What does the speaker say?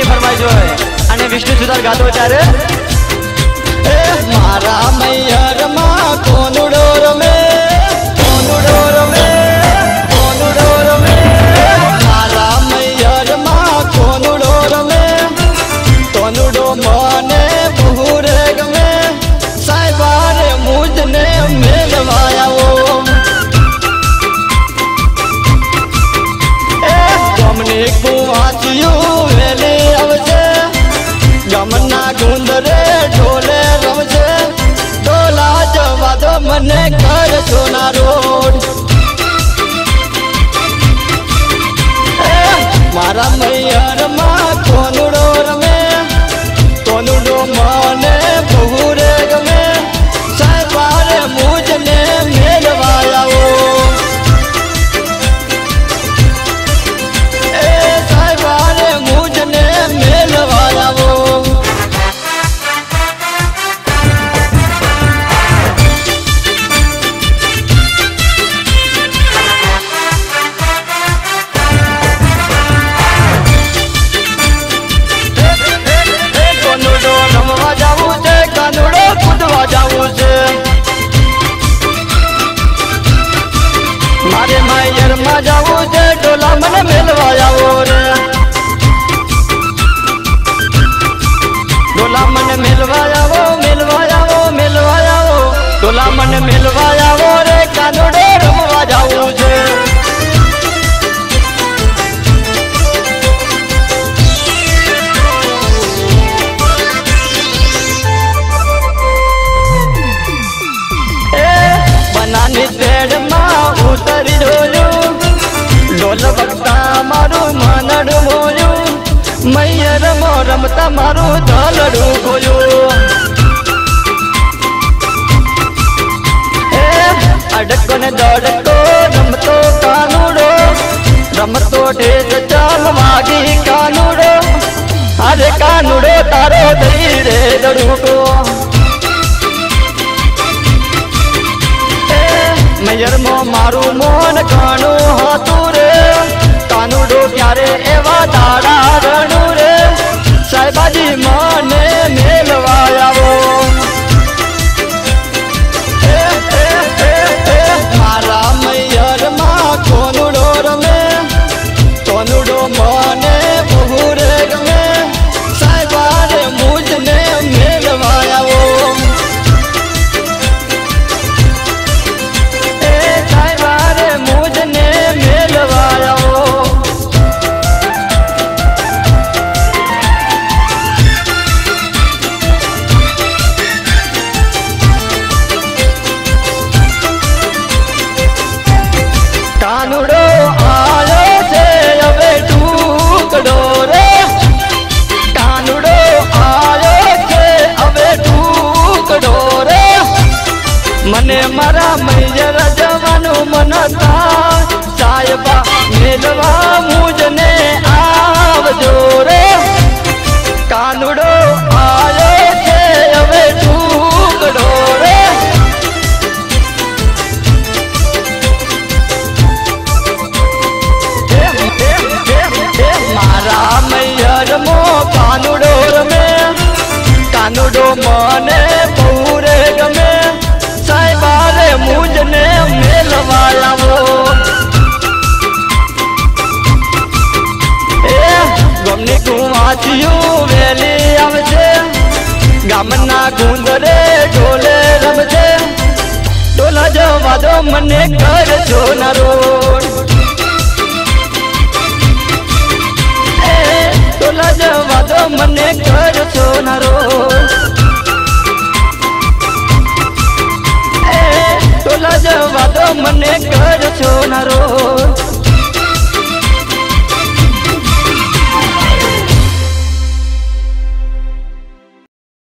ભગવાનની ફરમાઈશ હોય અને વિષ્ણુ સુધાર ગાતો ત્યારે મારા મૈયરમાં તમારું ધલડું ખોયું અડકો ને દડકો રમતો કાનુડો, રમતો ઠેઠ ચાલ માગી કાનુડો. અરે કાનુડો તારો થઈ રે દડુકો મૈયર મારું મોન કાનું હતું રે. કાનુડો ક્યારે મારી માને પાછિયું વેલી આવજે, ગામના ગુંદરે ઢોલે રમજે. ડોલા જવા દો મને કરજો ના રોડ. ડોલા જવા દો મને કરજો ના રોડ. ડોલા જવા દો મને કરજો ના રોડ